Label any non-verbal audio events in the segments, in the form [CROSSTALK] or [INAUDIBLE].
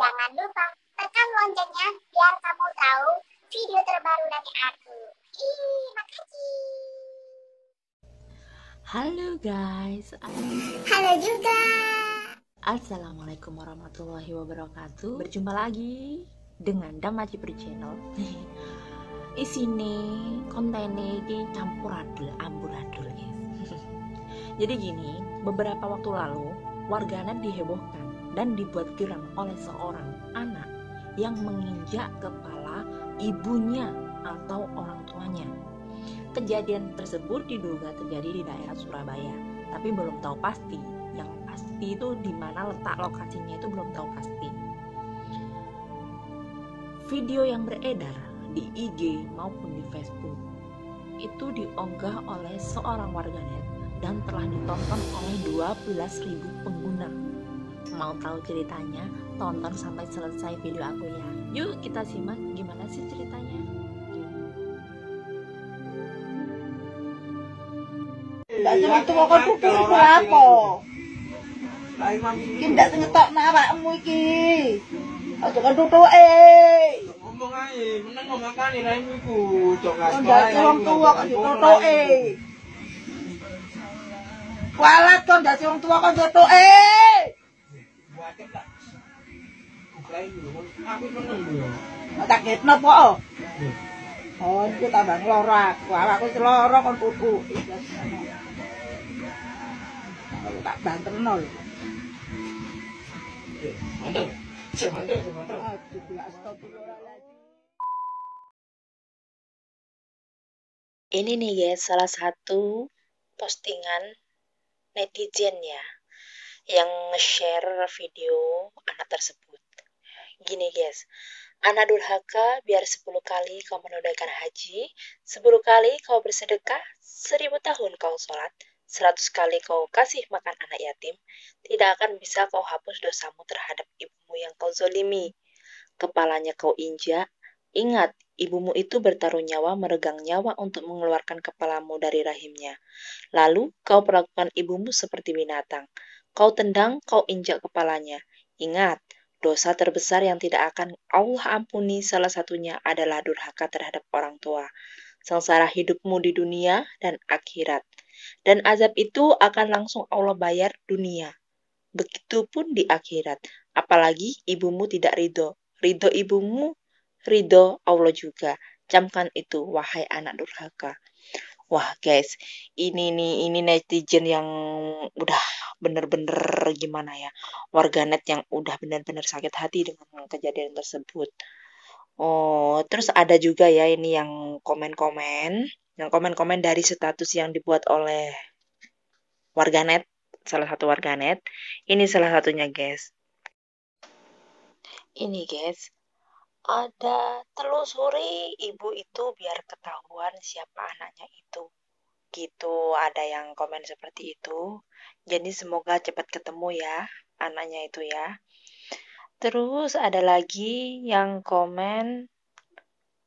Jangan lupa tekan loncengnya biar kamu tahu video terbaru dari aku. Ih, makasih. Halo guys, Halo juga. Assalamualaikum warahmatullahi wabarakatuh Berjumpa lagi dengan Dama Cipri Channel [LAUGHS] Isini kontennya ini campur adul, amburadul guys [LAUGHS] Jadi gini, beberapa waktu lalu warganet dihebohkan dan dibuat geram oleh seorang anak yang menginjak kepala ibunya atau orang tuanya Kejadian tersebut diduga terjadi di daerah Surabaya, tapi belum tahu pasti. Yang pasti itu di mana letak lokasinya itu belum tahu pasti. Video yang beredar di IG maupun di Facebook itu diunggah oleh seorang warganet dan telah ditonton oleh 12.000 pengguna. Mau tahu ceritanya? Tonton sampai selesai video aku ya. Yuk kita simak gimana sih ceritanya. Lah jeneng tuwa tutur iku apa? Iki ndak ngetokno awakmu iki. Aja kon tutuke. ngomong ae meneng ngomong kan raimu iku cok Kon dadi wong tuwa kok ditutuke. Kualat kon dadi wong tuwa kon tutuke. Aku meneng lho Tak ketno apa? Oh, iku tambah aku. Awakku wis lara kon. Aku tak banterno lho. Ini nih guys, salah satu postingan netizen ya yang nge-share video anak tersebut. Gini guys, anak durhaka biar 10 kali kau menunaikan haji, 10 kali kau bersedekah, 1000 tahun kau sholat, 100 kali kau kasih makan anak yatim, tidak akan bisa kau hapus dosamu terhadap ibumu yang kau zolimi. Kepalanya kau injak, Ingat, ibumu itu bertaruh nyawa meregang nyawa untuk mengeluarkan kepalamu dari rahimnya. Lalu kau perlakukan ibumu seperti binatang. Kau tendang, kau injak kepalanya. Ingat, dosa terbesar yang tidak akan Allah ampuni salah satunya adalah durhaka terhadap orang tua. Sengsara hidupmu di dunia dan akhirat. Dan azab itu akan langsung Allah bayar dunia. Begitupun di akhirat. Apalagi ibumu tidak ridho. Ridho ibumu ridho Allah juga. Camkan itu, wahai anak durhaka. Wah guys, ini nih ini netizen yang udah bener-bener gimana ya, warganet yang udah bener-bener sakit hati dengan kejadian tersebut. Oh, terus ada juga ya ini yang komen-komen, yang komen-komen dari status yang dibuat oleh warganet, salah satu warganet. Ini salah satunya guys. Ini guys, ada telusuri ibu itu biar ketahuan siapa anaknya itu. Gitu, ada yang komen seperti itu. Jadi semoga cepat ketemu ya anaknya itu ya. Terus ada lagi yang komen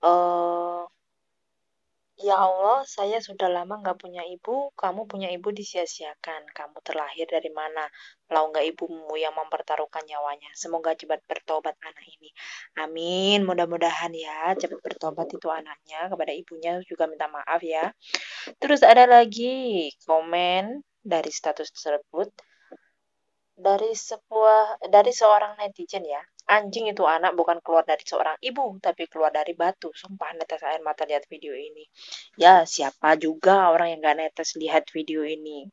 eh Ya Allah, saya sudah lama nggak punya ibu, kamu punya ibu disia-siakan. Kamu terlahir dari mana? Kalau nggak ibumu yang mempertaruhkan nyawanya. Semoga cepat bertobat anak ini. Amin. Mudah-mudahan ya cepat bertobat itu anaknya kepada ibunya juga minta maaf ya. Terus ada lagi komen dari status tersebut dari sebuah dari seorang netizen ya. Anjing itu anak bukan keluar dari seorang ibu, tapi keluar dari batu. Sumpah netes air mata lihat video ini. Ya, siapa juga orang yang gak netes lihat video ini.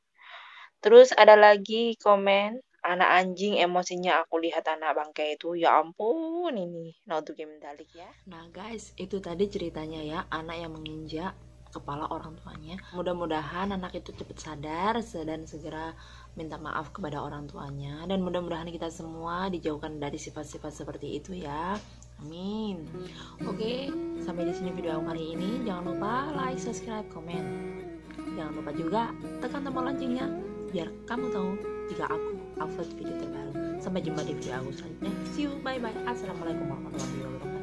Terus ada lagi komen, anak anjing emosinya aku lihat anak bangkai itu. Ya ampun ini. game dalik ya. Nah guys, itu tadi ceritanya ya. Anak yang menginjak kepala orang tuanya. Mudah-mudahan anak itu cepat sadar dan segera minta maaf kepada orang tuanya. Dan mudah-mudahan kita semua dijauhkan dari sifat-sifat seperti itu ya. Amin. Oke sampai di sini video aku kali ini. Jangan lupa like subscribe komen. Jangan lupa juga tekan tombol loncengnya biar kamu tahu jika aku upload video terbaru. Sampai jumpa di video aku selanjutnya. See you. Bye bye assalamualaikum warahmatullahi wabarakatuh